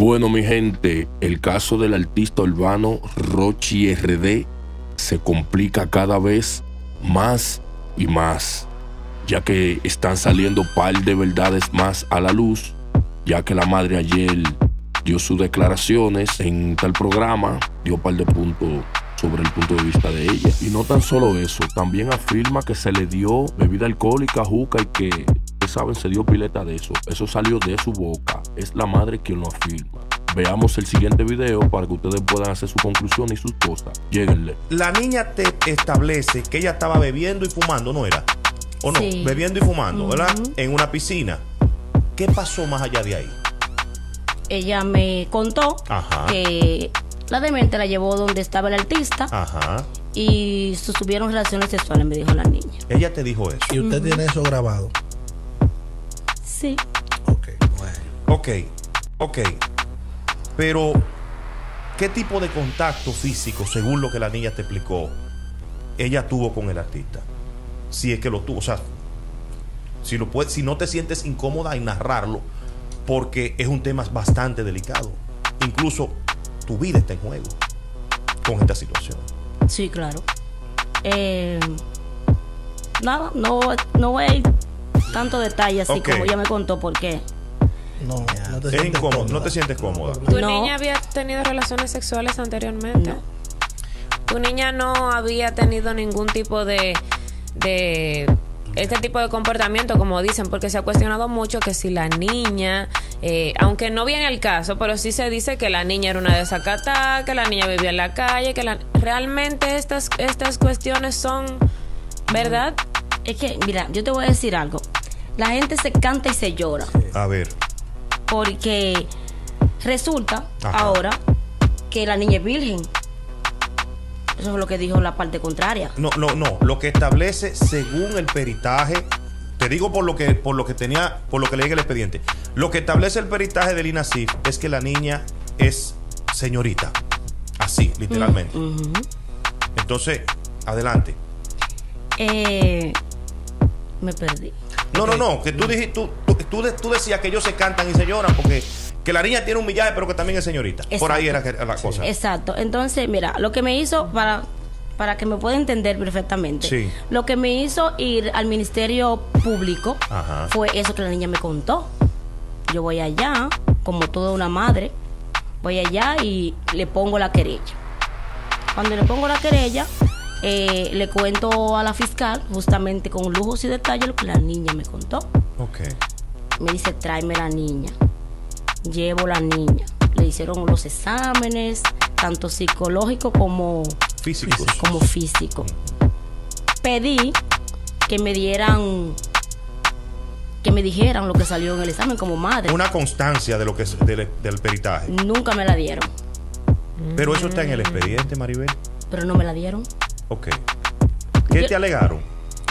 Bueno, mi gente, el caso del artista urbano Rochi RD se complica cada vez más y más, ya que están saliendo par de verdades más a la luz, ya que la madre ayer dio sus declaraciones en tal programa, dio par de puntos sobre el punto de vista de ella. Y no tan solo eso, también afirma que se le dio bebida alcohólica, juca y que, ustedes saben, se dio pileta de eso. Eso salió de su boca. Es la madre quien lo afirma. Veamos el siguiente video para que ustedes puedan hacer su conclusión y sus cosas. Lléguenle. La niña te establece que ella estaba bebiendo y fumando, ¿no era? ¿O no? Sí. Bebiendo y fumando, ¿verdad? En una piscina. ¿Qué pasó más allá de ahí? Ella me contó Ajá. que la demente la llevó donde estaba el artista Ajá. y tuvieron relaciones sexuales, me dijo la niña. Ella te dijo eso. Y usted tiene eso grabado. Sí. Ok, bueno. Ok, ok. Pero, ¿qué tipo de contacto físico, según lo que la niña te explicó, ella tuvo con el artista? Si es que lo tuvo, o sea, si, lo puedes, si no te sientes incómoda en narrarlo, porque es un tema bastante delicado. Incluso tu vida está en juego con esta situación. Sí, claro. Eh, nada, no, no voy a ir tanto detalle así como ella me contó porque No, no te Es sientes incómodo, cómoda. no te sientes cómoda. ¿Tu No. niña había tenido relaciones sexuales anteriormente? No. ¿Tu niña no había tenido ningún tipo de, de este tipo de comportamiento, como dicen? Porque se ha cuestionado mucho que si la niña, eh, aunque no viene el caso, pero sí se dice que la niña era una desacatada, que la niña vivía en la calle, que la, realmente estas, estas cuestiones son verdad. es que, mira, yo te voy a decir algo. La gente se canta y se llora A ver, porque resulta Ajá. ahora que la niña es virgen. Eso es lo que dijo la parte contraria. No, no, no. Lo que establece según el peritaje, te digo por lo que, por lo que tenía, por lo que leí en el expediente. Lo que establece el peritaje del INASIF es que la niña es señorita. Así, literalmente. Ujú. Entonces, adelante. Eh, me perdí. No, no, no. Que tú, dijiste, tú, tú, tú de- tú decías que ellos se cantan y se lloran porque que la niña tiene un millaje, pero que también es señorita. Por ahí era la cosa. Exacto. Entonces, mira, lo que me hizo para para que me pueda entender perfectamente. Sí. Lo que me hizo ir al Ministerio Público Ajá. fue eso que la niña me contó. Yo voy allá, como toda una madre, voy allá y le pongo la querella. Cuando le pongo la querella, eh, le cuento a la fiscal, justamente con lujos y detalles, lo que la niña me contó. Ok. Me dice, tráeme la niña. Llevo la niña. Le hicieron los exámenes, tanto psicológico como, Físicos. como físico. Pedí que me dieran, que me dijeran lo que salió en el examen como madre. Una constancia de lo que es del, del peritaje. Nunca me la dieron, Pero eso está en el expediente, Maribel. pero no me la dieron. Ok. ¿Qué Yo- te alegaron?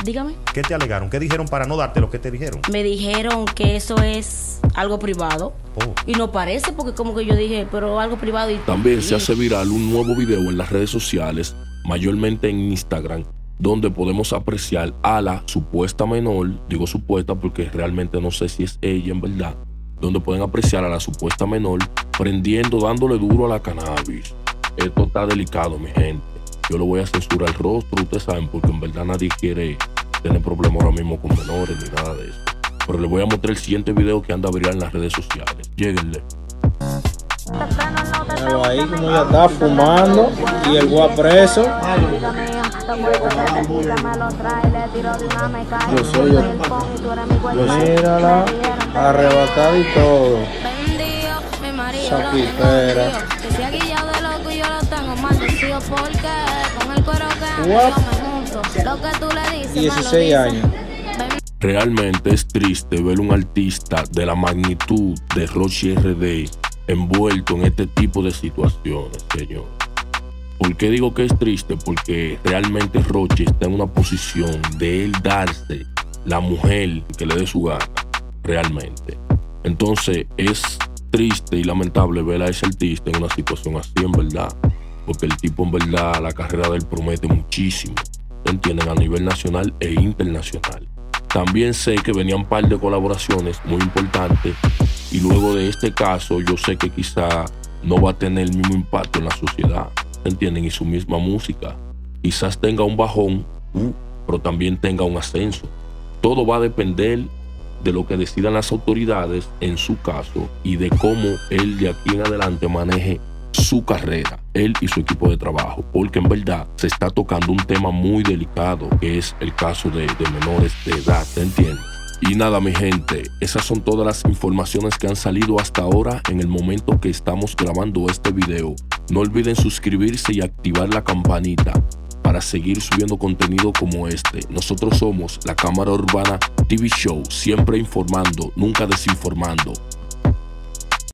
Dígame. ¿Qué te alegaron? ¿Qué dijeron para no darte lo que te dijeron? Me dijeron que eso es algo privado. Oh. Y no parece porque como que yo dije, pero algo privado y También se hace viral un nuevo video en las redes sociales, mayormente en Instagram, donde podemos apreciar a la supuesta menor, digo supuesta porque realmente no sé si es ella en verdad, donde pueden apreciar a la supuesta menor prendiendo, dándole duro a la cannabis. Esto está delicado, mi gente. Yo lo voy a censurar el rostro, ustedes saben, porque en verdad nadie quiere tener problemas ahora mismo con menores ni nada de eso. Pero les voy a mostrar el siguiente video que anda viral en las redes sociales. Lléguenle. Míralo ahí como ya está fumando y el gua preso. Yo soy yo. Mírala, arrebatada y todo. Saquitera. What? 16 años. Realmente es triste ver un artista de la magnitud de Rochi RD envuelto en este tipo de situaciones, señor. ¿Por qué digo que es triste? Porque realmente Rochi está en una posición de él darse la mujer que le dé su gana, realmente. Entonces es triste y lamentable ver a ese artista en una situación así, en verdad. Porque el tipo, en verdad, la carrera de él promete muchísimo. ¿Entienden? A nivel nacional e internacional. También sé que venían un par de colaboraciones muy importantes Y luego de este caso, yo sé que quizá no va a tener el mismo impacto en la sociedad, ¿entienden? Y su misma música. Quizás tenga un bajón, uh, pero también tenga un ascenso. Todo va a depender de lo que decidan las autoridades en su caso y de cómo él de aquí en adelante maneje su carrera, él y su equipo de trabajo, porque en verdad se está tocando un tema muy delicado, que es el caso de, de menores de edad, ¿te entiendes? Y nada, mi gente, esas son todas las informaciones que han salido hasta ahora en el momento que estamos grabando este video. No olviden suscribirse y activar la campanita para seguir subiendo contenido como este. Nosotros somos la Cámara Urbana TV Show, siempre informando, nunca desinformando.